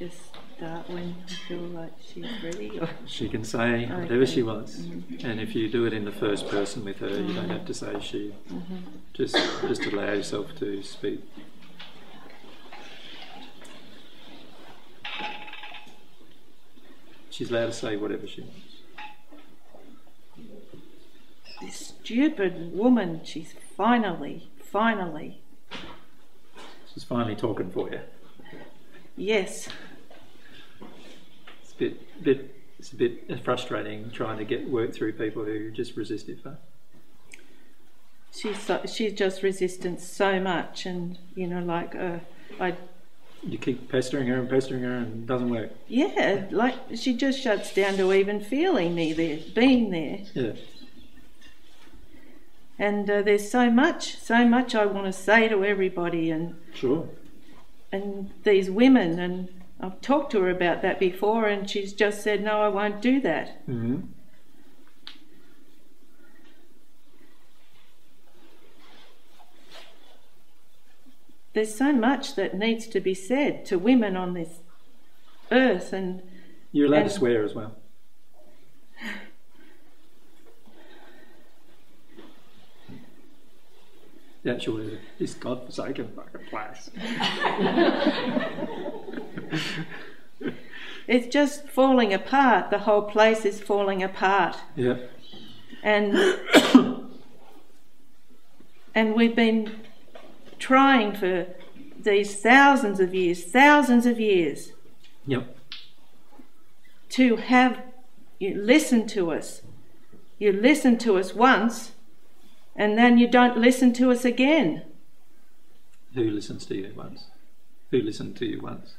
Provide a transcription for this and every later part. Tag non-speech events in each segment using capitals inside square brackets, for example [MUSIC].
just start when I feel like she's ready? Or? She can say whatever Okay. she wants, Mhm. and if you do it in the first person with her, you don't have to say she. Mhm. Just just allow yourself to speak. She's allowed to say whatever she wants. This stupid woman, she's finally, finally, She's finally talking for you. yes, bit, bit, it's a bit frustrating trying to get work through people who just resistive. Huh? she's so, she's just resistant so much, and you know, like uh, I, You keep pestering her and pestering her, and it doesn't work. yeah, like she just shuts down to even feeling me there, being there. Yeah. And uh, there's so much, so much I want to say to everybody, and Sure. and these women, and I've talked to her about that before, and she's just said, no, I won't do that. hmm There's so much that needs to be said to women on this earth, and You're allowed And- to swear as well. Yeah, sure. This godforsaken fucking place. [LAUGHS] it's just falling apart. The whole place is falling apart, Yeah. and [COUGHS] and we've been trying for these thousands of years, thousands of years, Yep. to have you listen to us. You listen to us once, and then you don't listen to us again. Who listens to you once? Who listened to you once?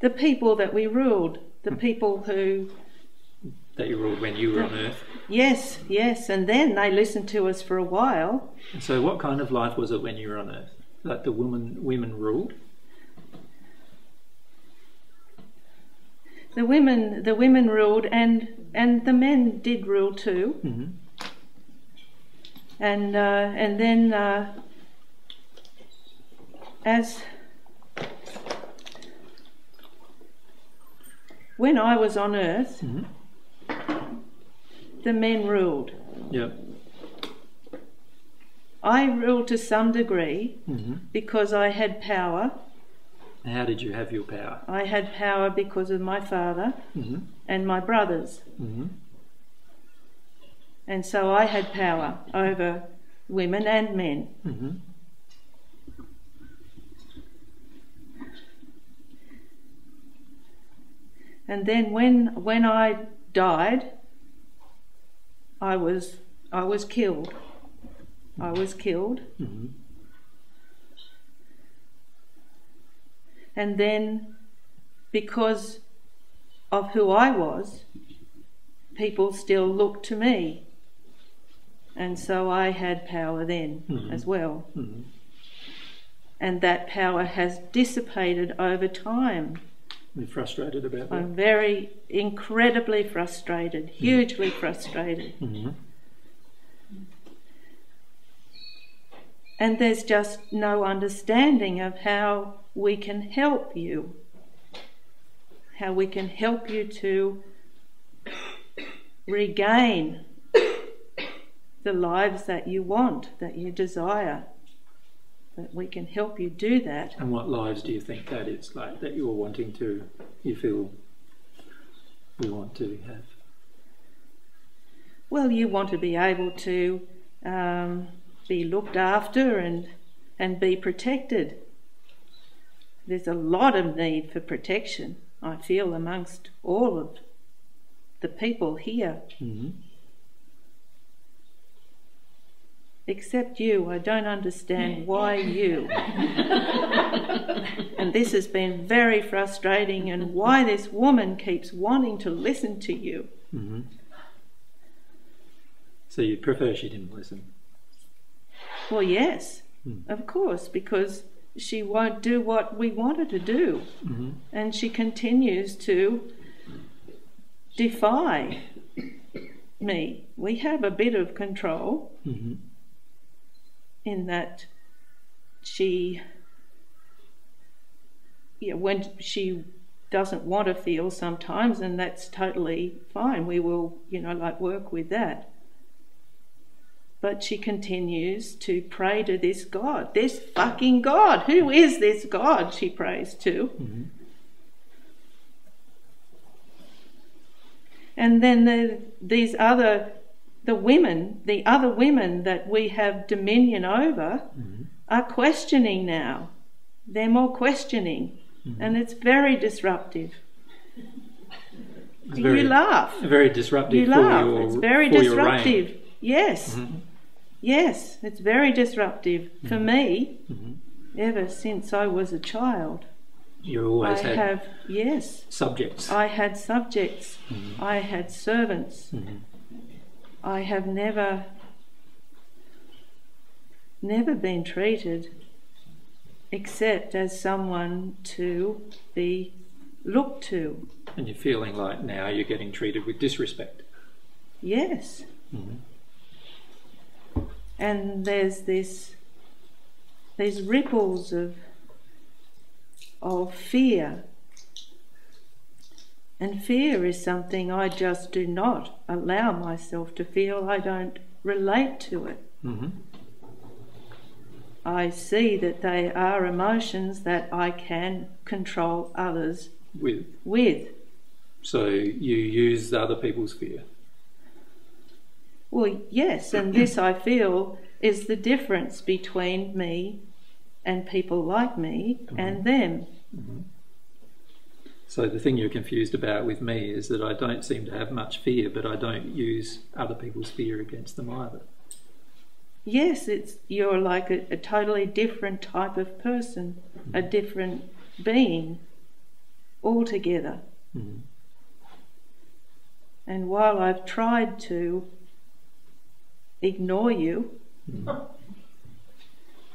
The people that we ruled, the people who, That you ruled when you were on earth. yes, yes, and then they listened to us for a while. And so, what kind of life was it when you were on earth? That the woman women ruled? The women, the women ruled, and and the men did rule too. hmm And uh, and then uh, as when I was on Earth, hmm the men ruled. Yep. I ruled to some degree hmm because I had power. How did you have your power? I had power because of my father hmm and my brothers, hmm and so I had power over women and men. And then when when I died, I was I was killed. I was killed. hmm And then because of who I was, people still looked to me. And so I had power then Mhm. as well. hmm And that power has dissipated over time. You're frustrated about that? I'm very incredibly frustrated, hugely frustrated. hmm And there's just no understanding of how we can help you, how we can help you to regain the lives that you want, that you desire. That we can help you do that. And what lives do you think that is like that you're wanting to, you feel we want to have? Well, you want to be able to um, be looked after and and be protected. There's a lot of need for protection, I feel, amongst all of the people here, hmm except you. I don't understand why you. [LAUGHS] and this has been very frustrating, and why this woman keeps wanting to listen to you. hmm So you'd prefer she didn't listen? Well, yes, Hmm. of course, because she won't do what we want her to do, hmm and she continues to defy me. We have a bit of control hmm in that she you know, when she doesn't want to feel sometimes, and that's totally fine. We will, you know, like work with that. But she continues to pray to this God, this fucking God. Who is this God she prays to? Mm-hmm. And then the, these other, the women, the other women that we have dominion over, Mm-hmm. are questioning now. They're more questioning, Mm-hmm. and it's very disruptive. It's very, you laugh. very disruptive You laugh. your it's very disruptive. Yes, Mhm. yes, it's very disruptive for me. Mhm. Ever since I was a child, You always I had have yes, subjects. I had subjects, Mhm. I had servants. I have never, never been treated except as someone to be looked to. And you're feeling like now you're getting treated with disrespect. Yes. Mhm. And there's this, these ripples of, of fear. And fear is something I just do not allow myself to feel. I don't relate to it. Mhm. I see that they are emotions that I can control others With with. so you use other people's fear. Well, yes, and this I feel is the difference between me and people like me and them. So the thing you're confused about with me is that I don't seem to have much fear, but I don't use other people's fear against them either. Yes, it's you're like a, a totally different type of person, a different being altogether. Mhm. And while I've tried to ignore you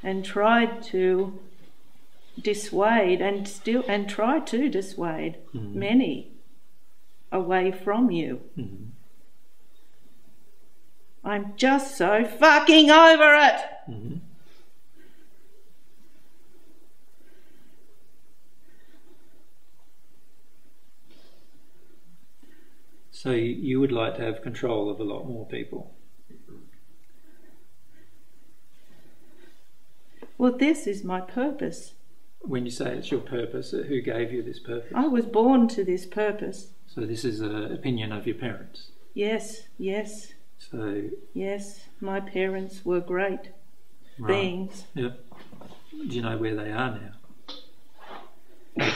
and tried to dissuade and still and try to dissuade Mhm. many away from you. Mhm. I'm just so fucking over it. Mhm. So you- you would like to have control of a lot more people. Well, this is my purpose. When you say it's your purpose, who gave you this purpose? I was born to this purpose. So this is an opinion of your parents. Yes, yes, So yes. My parents were great right. beings. Yep. Do you know where they are now?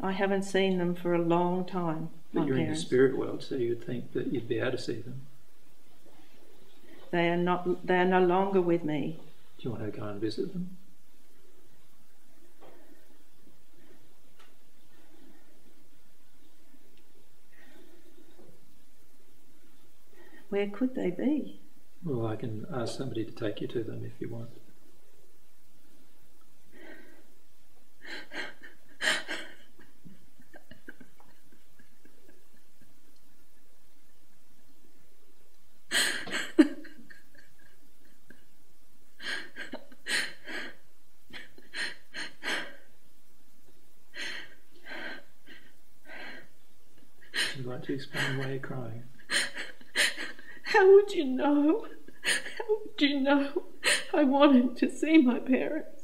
I haven't seen them for a long time. But you're in the spirit world, so you'd think that you'd be able to see them. They are not. They are no longer with me. Do you want to go and visit them? Where could they be? Well, I can ask somebody to take you to them if you want. Would you like to explain why you're crying? How would you know? How would you know? I wanted to see my parents.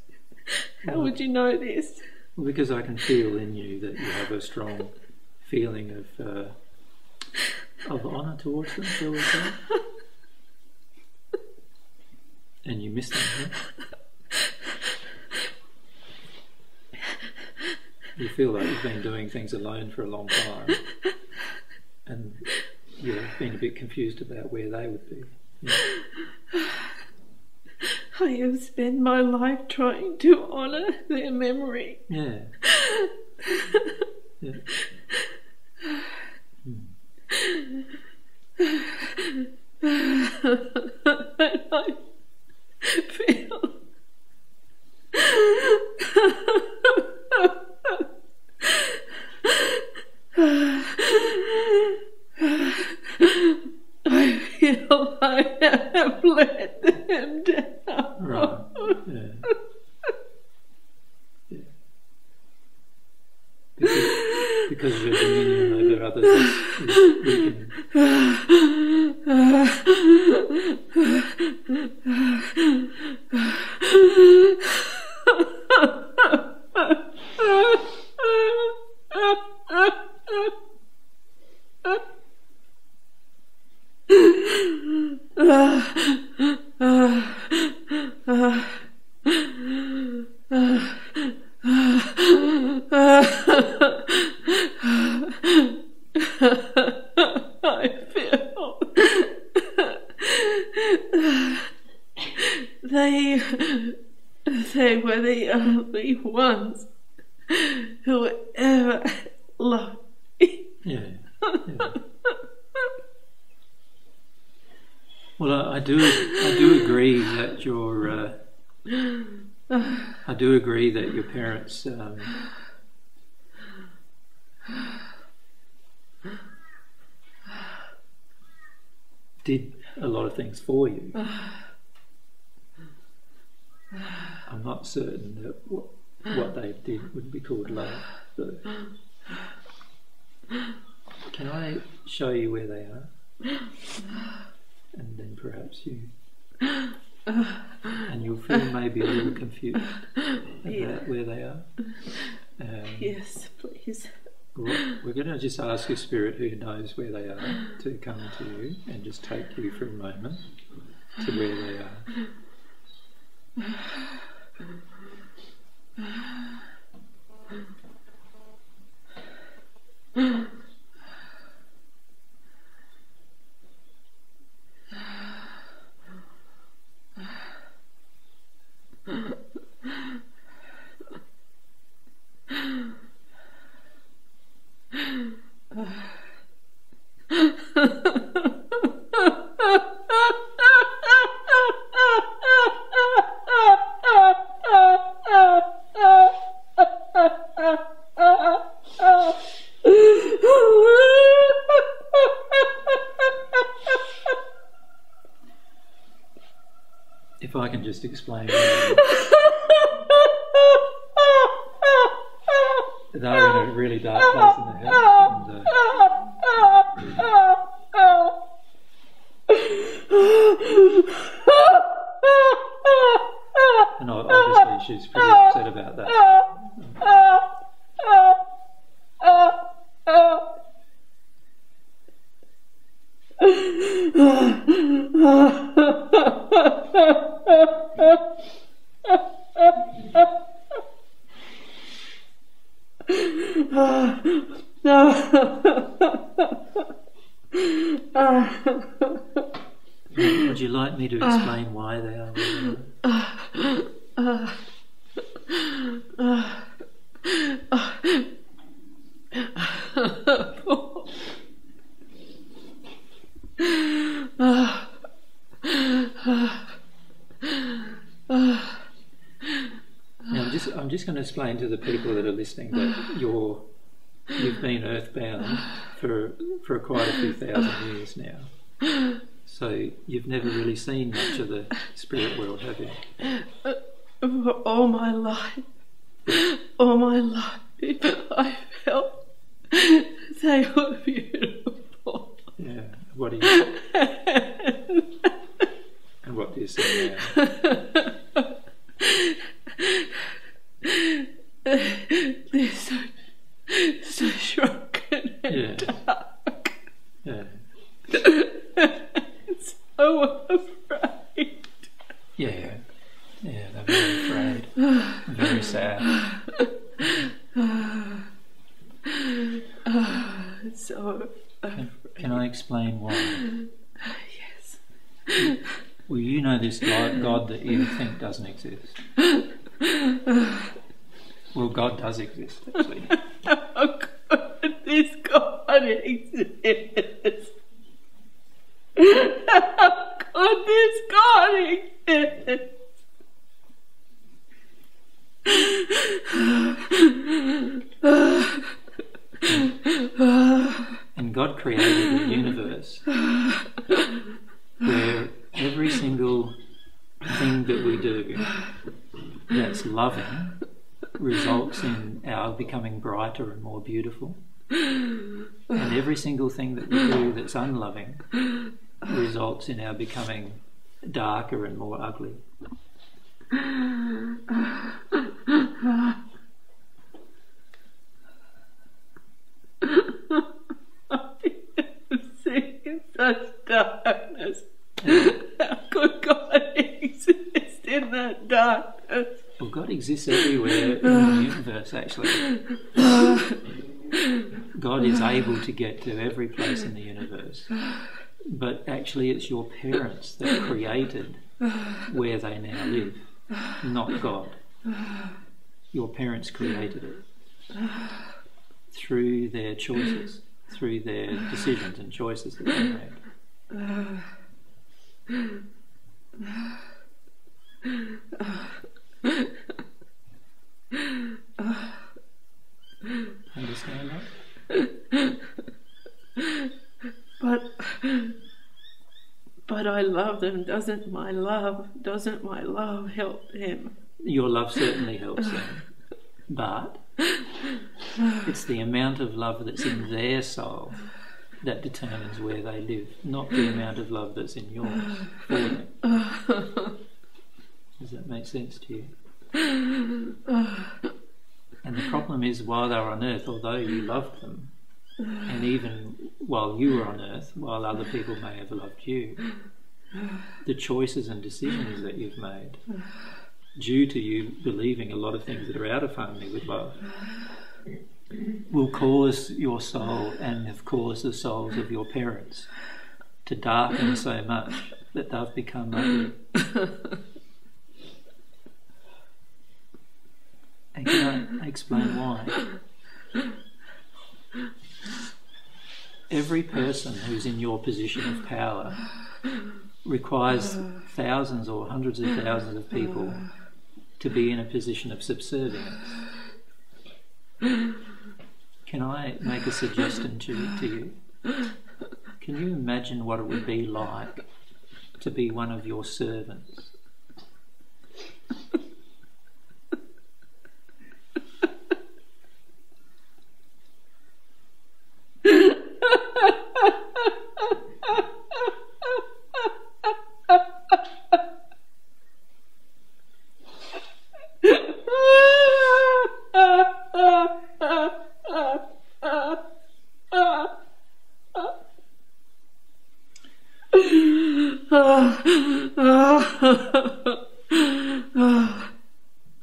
How would you know this? Well, because I can feel in you that you have a strong feeling of uh, of honour towards them, shall we say? And you miss them, huh? You feel like you've been doing things alone for a long time, and you've been a bit confused about where they would be. Yeah. [SIGHS] I have spent my life trying to honour their memory. Yeah. [SIGHS] yeah. and [SIGHS] hmm I feel I feel I have let them down. Right. Yeah. Yeah. I feel they they were the only ones who ever loved me. Yeah. yeah. Well, I, I do. I do agree that your. Uh, I do agree that your parents. Um, did a lot of things for you. I'm not certain that what, what they did would be called love. Can I show you where they are? And then perhaps you. And you'll feel maybe a little confused [LAUGHS] about Yeah. where they are. Um, Yes, please. we're we're going to just ask your spirit who knows where they are to come to you and just take you for a moment to where they are. [SIGHS] [SIGHS] [SIGHS] just explain, [LAUGHS] they're in a really dark place in the house. And, uh, and obviously, she's pretty upset about that. Would [LAUGHS] to ah. explain why they are they? Ah. Ah. Now, I'm just, I'm just going to explain to the people that are listening that you're, you've been earthbound for, for quite a few thousand years now. So you've never really seen much of the spirit world, have you? For all my life, all my life, I felt they were beautiful. Yeah. What do you and what do you see now? They're so, so shrunken and Yeah. dark. Yeah. So afraid. Yeah. Yeah. They're very afraid. Very sad. So Can, can I explain why? yes. Well, you know this God, God that you think doesn't exist. Well, God does exist, actually. [LAUGHS] Oh, How could this God exist? [LAUGHS] Could this God? And God created a universe where every single thing that we do that's loving results in our becoming brighter and more beautiful. And every single thing that we do that's unloving results in our becoming darker and more ugly. Such darkness. How could God exist in that darkness? Well, God exists everywhere in the universe, actually. God is able to get to every place in the universe. But actually, it's your parents that created where they now live, not God. Your parents created it through their choices, through their decisions and choices that they made. Understand that? But I love them. Doesn't my love doesn't my love help them? Your love certainly helps them, but it's the amount of love that's in their soul that determines where they live, not the amount of love that's in yours. Does that make sense to you? And the problem is, while they were on earth, although you loved them, and even while you were on earth, while other people may have loved you, the choices and decisions that you've made, due to you believing a lot of things that are out of harmony with love, will cause your soul and have caused the souls of your parents to darken so much that they've become ugly. And can I explain why? Every person who's in your position of power requires thousands or hundreds of thousands of people to be in a position of subservience. Can I make a suggestion to, to you? Can you imagine what it would be like to be one of your servants?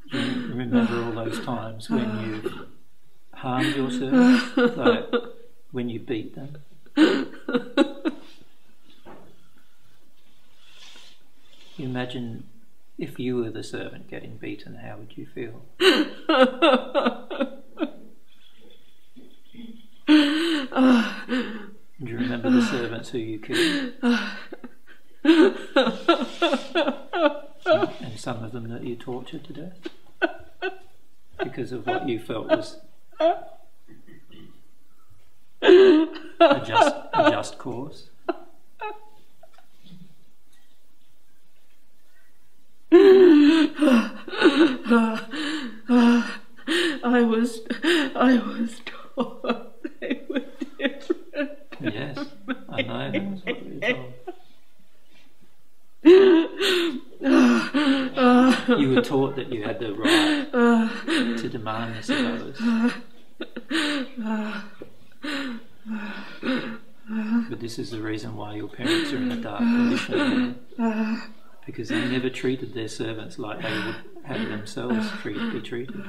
You remember all those times when you harmed your servants, like when you beat them. You imagine if you were the servant getting beaten, how would you feel? Do [LAUGHS] you remember the servants who you killed? [LAUGHS] and some of them that you tortured to death because of what you felt was [LAUGHS] a just, a just cause. I was I was told they were different. Yes, I know that's what we were told. You were taught that you had the right to demand this of others. But this is the reason why your parents are in a dark condition. Because they never treated their servants like they would have themselves treat, be treated.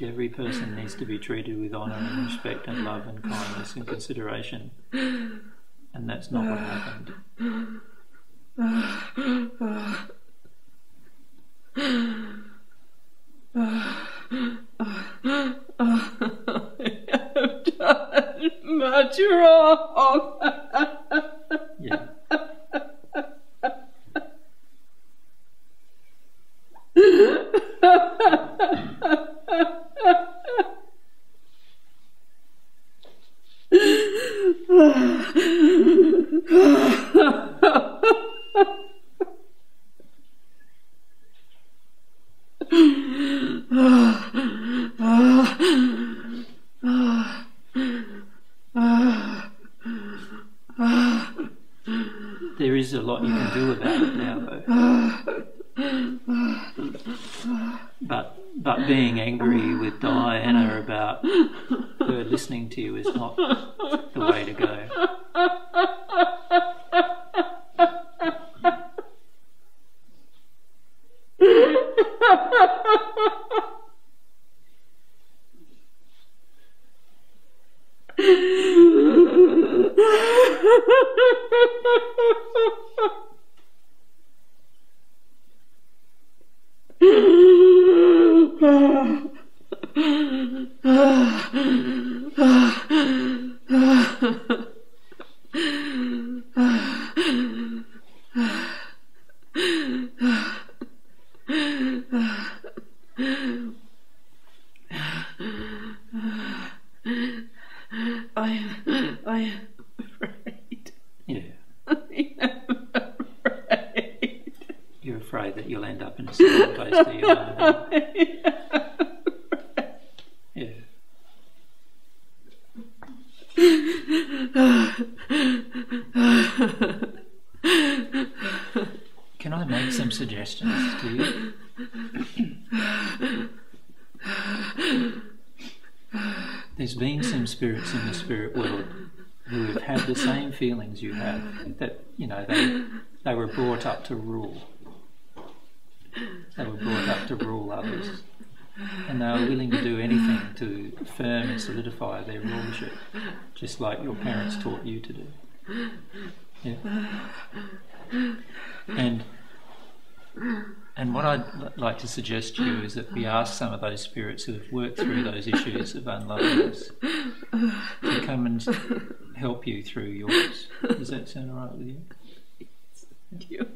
Every person needs to be treated with honour and respect and love and kindness and consideration. And that's not what happened. [LAUGHS] I've done much wrong. Yeah. there is a lot you can do about it now, though. Being angry with Diana mm. about her listening to you is not the way to go. I, I am afraid. Yeah, I am afraid. you're afraid that you'll end up in a Can I make some suggestions to you? There's been some spirits in the spirit world who have had the same feelings you have. That you know they they were brought up to rule. They were brought up to rule others, and they were willing to do anything to affirm and solidify their rulership, just like your parents taught you to do. Yeah. And and what I'd like to suggest to you is that we ask some of those spirits who have worked through those issues of unlovingness to come and help you through yours. Does that sound all right with you? Thank you.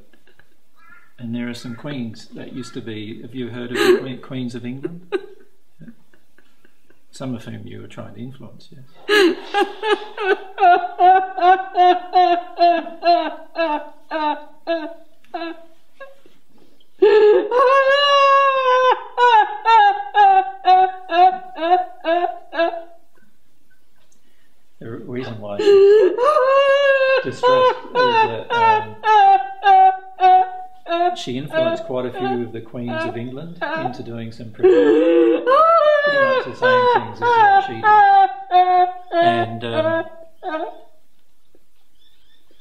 And there are some queens that used to be. Have you heard of the [LAUGHS] queen, queens of England? Yeah. Some of whom you were trying to influence. Yes. [LAUGHS] The reason why she's distressed is that she influenced quite a few of the queens of England into doing some pretty, pretty much the same things as what she did. And um,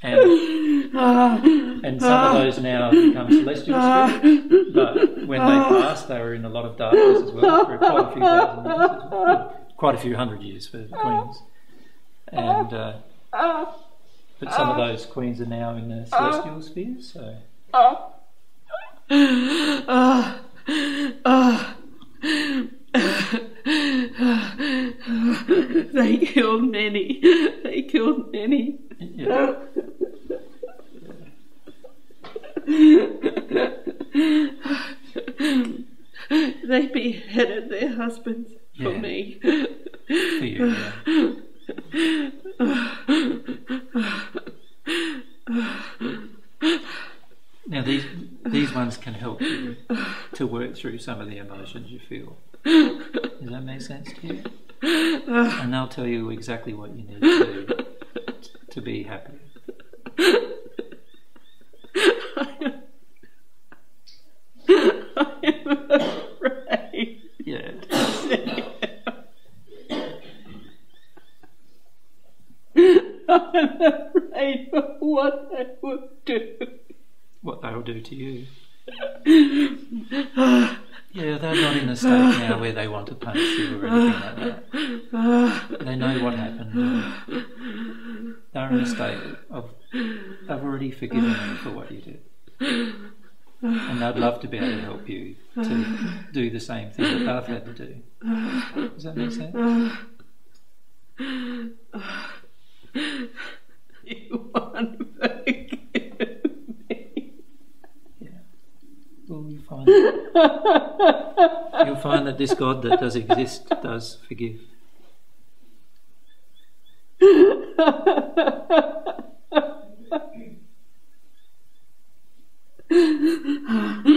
and and some of those now have become celestial spirits, but when they passed, they were in a lot of darkness as well for quite a few thousand years, well. quite a few hundred years for the queens. And uh, but some of those queens are now in the celestial spheres, so. They killed many. They killed many. Yeah. They beheaded their husbands for Yeah. me. For you, yeah. Now these these ones can help you to work through some of the emotions you feel. Does that make sense to you? [LAUGHS] And they'll tell you exactly what you need to do to be happy. I am afraid. Yeah. I'm afraid of what they would do. What they'll do to you. [SIGHS] Yeah, they're not in a state now where they want to punish you or anything like that. They know what happened. They're in a state of they've already forgiven you for what you did. And they'd love to be able to help you to do the same thing that they've had to do. Does that make sense? [LAUGHS] You won't forgive me. Yeah. Well, you find [LAUGHS] you'll find that this God that does exist does forgive. [LAUGHS]